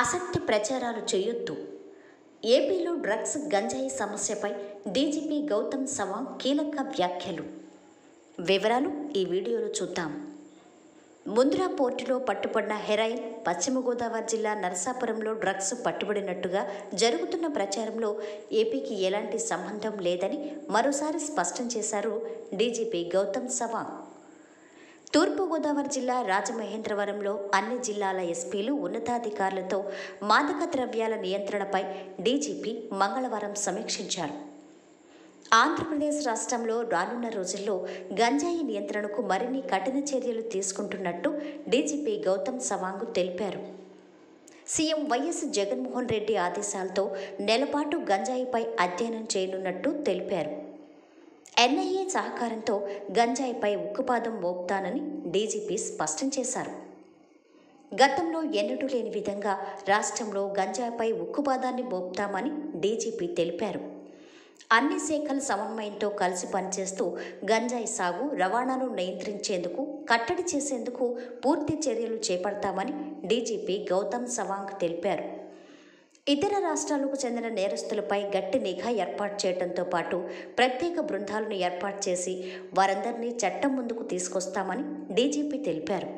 అసత్య ప్రచారాలు చేయొద్దు. ఏపీలో డ్రగ్స్ గంజాయి సమస్యపై డీజీపీ గౌతమ్ సవాంగ్ కీలక వ్యాఖ్యలు. వివరాలు ఈ వీడియోలో చూద్దాం. ముంద్రా పోర్టులో పట్టుబడిన హెరాయిన్ పశ్చిమ గోదావరి జిల్లా నరసాపురంలో డ్రగ్స్ పట్టుబడినట్టుగా జరుగుతున్న ప్రచారంలో ఏపీకి ఎలాంటి సంబంధం లేదని మరోసారి స్పష్టం చేశారు డీజీపీ గౌతమ్ సవాంగ్. తూర్పుగోదావరి జిల్లా రాజమహేంద్రవరంలో అన్ని జిల్లాల ఎస్పీలు ఉన్నతాధికారులతో మాదక ద్రవ్యాల నియంత్రణపై డీజీపీ మంగళవారం సమీక్షించారు. ఆంధ్రప్రదేశ్ రాష్ట్రంలో రానున్న రోజుల్లో గంజాయి నియంత్రణకు మరిన్ని కఠిన చర్యలు తీసుకుంటున్నట్టు డీజీపీ గౌతమ్ సవాంగ్ తెలిపారు. సీఎం వైఎస్ జగన్మోహన్ రెడ్డి ఆదేశాలతో నెలపాటు గంజాయిపై అధ్యయనం చేయనున్నట్టు తెలిపారు. ఎన్ఐఏ సహకారంతో గంజాయిపై ఉక్కుపాదం మోపుతానని డీజీపీ స్పష్టం చేశారు. గతంలో ఎన్నడూ లేని విధంగా రాష్ట్రంలో గంజాయిపై ఉక్కుపాదాన్ని మోపుతామని డీజీపీ తెలిపారు. అన్ని శాఖల సమన్వయంతో కలిసి పనిచేస్తూ గంజాయి సాగు రవాణాను నియంత్రించేందుకు కట్టడి చేసేందుకు పూర్తి చర్యలు చేపడతామని డీజీపీ గౌతమ్ సవాంగ్ తెలిపారు. ఇతర రాష్ట్రాలకు చెందిన నేరస్తులపై గట్టి నిఘా ఏర్పాటు చేయడంతో పాటు ప్రత్యేక బృందాలను ఏర్పాటు చేసి వారందరినీ చట్టం ముందుకు తీసుకొస్తామని డీజీపీ తెలిపారు.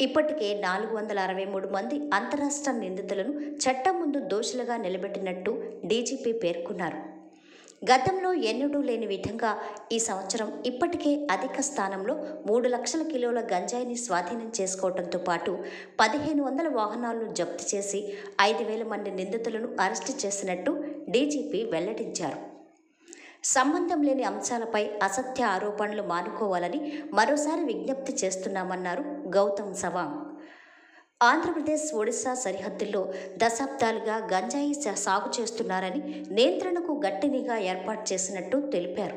ఇప్పటికే నాలుగు వందల అరవై మూడు మంది అంతరాష్ట్ర నిందితులను చట్టం ముందు దోషులుగా నిలబెట్టినట్టు డీజీపీ పేర్కొన్నారు. గతంలో ఎన్నడూ లేని విధంగా ఈ సంవత్సరం ఇప్పటికే అధిక స్థానంలో మూడు లక్షల కిలోల గంజాయిని స్వాధీనం చేసుకోవడంతో పాటు పదిహేను వందల వాహనాలను జప్తు చేసి ఐదు వేల మంది నిందితులను అరెస్టు చేసినట్టు డీజీపీ వెల్లడించారు. సంబంధం లేని అంశాలపై అసత్య ఆరోపణలు మానుకోవాలని మరోసారి విజ్ఞప్తి చేస్తున్నామన్నారు గౌతమ్ సవాంగ్. ఆంధ్రప్రదేశ్ ఒడిశా సరిహద్దుల్లో దశాబ్దాలుగా గంజాయి సా- సాగు చేస్తున్నారని నియంత్రణకు గట్టినిగా ఏర్పాటు చేసినట్టు తెలిపారు.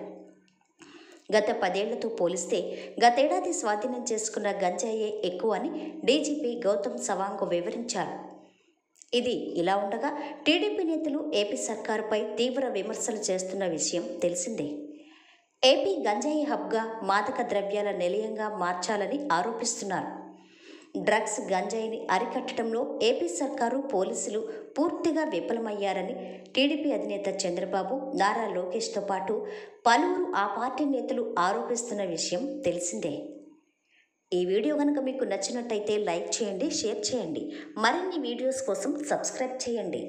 గత పదేళ్ళతో పోలిస్తే గతేడాది స్వాధీనం చేసుకున్న గంజాయే ఎక్కువ అని డీజీపీ గౌతమ్ సవాంగ్ వివరించారు. ఇది ఇలా ఉండగా టీడీపీ నేతలు ఏపీ సర్కారుపై తీవ్ర విమర్శలు చేస్తున్న విషయం తెలిసిందే. ఏపీ గంజాయి హబ్గా మాదక ద్రవ్యాల నిలయంగా మార్చాలని ఆరోపిస్తున్నారు. డ్రగ్స్ గంజాయిని అరికట్టడంలో ఏపీ సర్కారు పోలీసులు పూర్తిగా విఫలమయ్యారని టీడీపీ అధినేత చంద్రబాబు నారా లోకేష్తో పాటు పలువురు ఆ పార్టీ నేతలు ఆరోపిస్తున్న విషయం తెలిసిందే. ఈ వీడియో కనుక మీకు నచ్చినట్టయితే లైక్ చేయండి షేర్ చేయండి. మరిన్ని వీడియోస్ కోసం సబ్స్క్రైబ్ చేయండి.